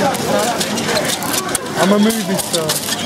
I'm a movie star.